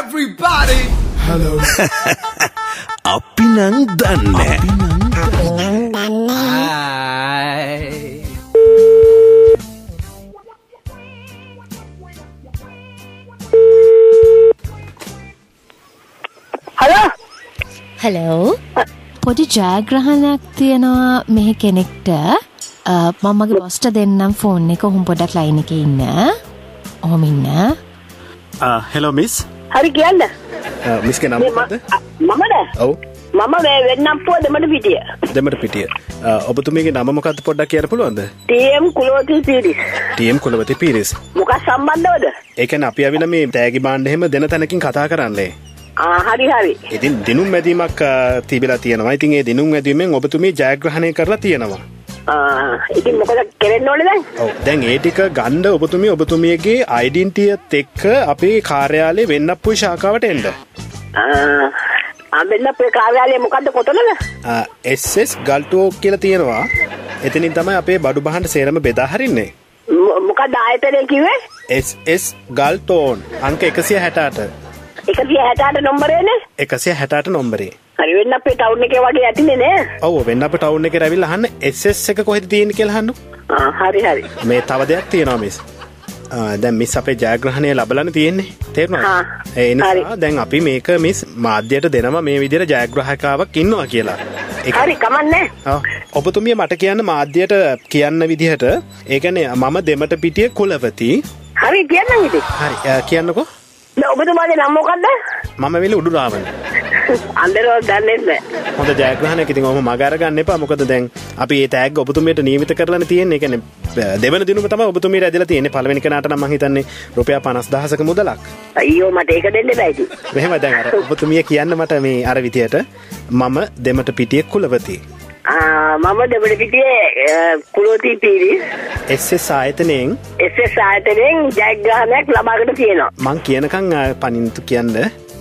Everybody! Hello. අපි නං දන්න. හලෝ පොඩි ජයග්‍රහණයක් තියෙනවා මෙහෙ කෙනෙක්ට. අ, මම මගේ බොස්ට දෙන්නම් ෆෝන් එක. ඔහුම් පොඩක් ලයින් එක ඉන්න. ඔහොම ඉන්න. හෙලෝ මිස් හරි කියන්න. මිස්ක මේ නම්ද ම- මමද? ඔව්. මම වෙන්නම් පුව දෙමට පිටිය. දෙමට පිටිය. ඔබතුමගේ නම මොකත් පොඩ්ඩක් කියර පුළුවන්ද? ටම් කුලෝති පිරිස්. ටියම් කොළවති පිරිස්. මොකක් සම්බන්ධවද? ඒකන අපි අවිල මේ තෑගි බාණ්ඩහෙම දෙන තැනකින් කතා කරන්නේ. හරි හරි. ඉතින් දිනුම් මැදීමක් තිබිලා තියෙනවා. ඉතින් ඒ දිනුම් ඇදීමෙන් ඔබතුමේ ජයග්‍රහණය කරලා තියෙනවා ඉතින් මොකද කෙරෙන්න ඕන දැන්? දැන් ඒ ටික ගණ්ඩ ඔබතුමිය ඔබතුමියගේ අයිඩන්ටියත් එක්ක අපේ කාර්යාලය වෙන්නප්පු ශාකාවට එන්ඩ අබෙන්න අපේ කාර්යාලය මොකක්ද කොතනද? එස් ගල්ටෝ කියල තියෙනවා. එතනින් තමයි අපේ බඩු බහන්ට සේරම බෙදාහරින්නේ මො- මොකක්ද ආයතනය කිවේ එස් ගල්ටෝන් අංක එකසිය හැටාට. එකසිය හැටාට නොම්බරේන? එකසිය හැටාට නොම්බරේ හරි වෙන්න අපේ ටවුන් එක වගේ ඇතිනේ නේ ඔව වෙන්න අප ටවුන් එක රැවිල් හන්න එස් එක කොහෙද තියෙන කෙල්හන්නු ආ, හරි හරි. මේ තව දෙයක් තියෙනවා මිස් දැන් මිස් අපේ ජයග්‍රහණය ලබලන තියෙන්නේ. තේරුණා හා, ඒ නිසා හරි. දැන් අපි මේක මිස් මාධ්‍යයට දෙනවා මේ විදිහට ජයග්‍රහකාවක් ඉන්නවා කියලා. හරි කමන්නේ. ඔබතුමිය මට කියන්න මාධ්‍යයට කියන්න විදිහට ඒකනේ මම දෙමට පිටිය කුලවති. හරි කියන්න හරි කියන්නකෝ. ඔබතුමාගේ නම් මොකක්ද මම වෙල උඩුරාවන අන්දරෝ දන්නෙත් නෑ. හොඳ ජයග්‍රහණය ඉතින් ඔහම මගරගන්න එපා. මොකද දැන් අපි ඒ තෑග ඔබතුමයට නීමිත කරලන තියෙන එකන දෙවන දිනු තම ඔබතුමි ඇදල තියෙන පලවෙනි කනට නම් හිතන්නේ රුපයා පනස් දහසක මුදලක්. අයියෝ මට ඒක දෙන්න බැයිති මෙහෙම දැන් අර ඔබතුමිය කියන්න මට මේ අර විදියට මම දෙමට පිටියෙක් කුලවති. මම දෙමට පිටියේ කුලෝති පිරිස් එස් ආයතනයෙන් එස් ආයතනයෙන් ජයග්‍රහණයක් ලබාගෙන තියෙනවා. මං කියනකං ආ, පනින්තු කියන්න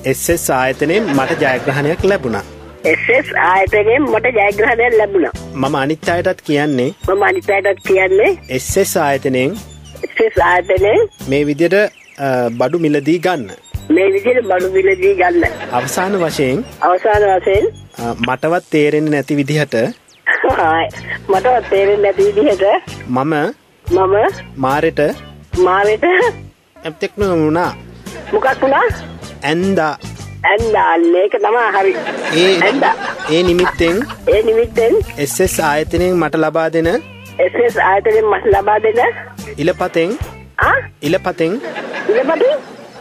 එස් ආයතනයෙන් මට ජයග්‍රහණයක් ලැබුණා. එස් ආයතනයෙන් මට ජයග්‍රහණයක් ලැබුණා. මම අනිත් අයටත් කියන්නේ මම අනිතයටත් කියන්නේ එස් ආයතනයෙන් එස් ආයතනයෙන් මේ විදියට බඩු මිලදී ගන්න. මේ විදිහට බඩු විලදී ගන්න. අවසාන වශයෙන් අවසාන වශයෙන් මටවත් තේරෙන්නේ නැති විදිහට මටවත් තේරෙන්නේ නැති විදිහට මම මම මාරෙට මාවෙට ඇප්තෙක්න වුණා මොකක් වුණා? ඇන්දා. ඇන්දාන්න ඒක තමා හරි. ඒ ඇන්දා. ඒ නිමිත්තෙන් ඒ නිමිත්තෙන් එස් ආයතනයෙන් මට ලබා දෙන එස් ආයතනයෙන් මට ලබා දෙන ඉලපතෙන් ආ? ඉලපතෙන් ඉලපති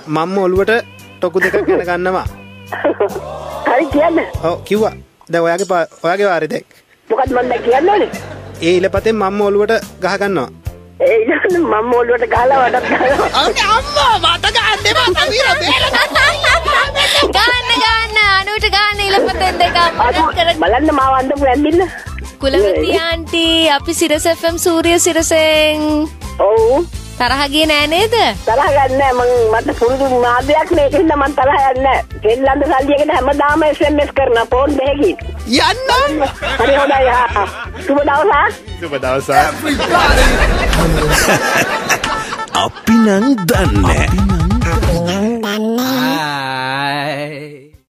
මම්ම ඔළුවට ටොකු දෙක ගැන ගන්නවා. හරි කියන්න. ඔව කිව්වා. ද ඔයාගේ ඔයාගේ වාරි දැක් මොකත් මන්ද කියන්න? ඕනේ ඒ ඉලපතෙන් මම්ම ඔළුවට ගහගන්නවා ඒ ඉතින් මම ඔළුවට ගහලා වටත් ගහනවා ගන්න ගන්න. අනුට ගන්න ඉලපතෙන් දෙක බලන්න මාව අන්දපු ඇඳින්න කුලවති ආන්ටි අපි සිරස FM සූරිය සිරසෙන්. ඔව් තරහ ගියේ නෑ නේද? තරහ ගන්න මං මට පුරුදු මාධ්‍යයක් නේ. ඒකින්ද මං තරහ යන්නේ දෙල්ලන්ද සල්ලියකට හැමදාම SMS කරන ෆෝන් දෙකකින්. යන්නම්! හරි හොඳයි හා. සුබ දවසක් සුබ දවසා! අපි නං දන්න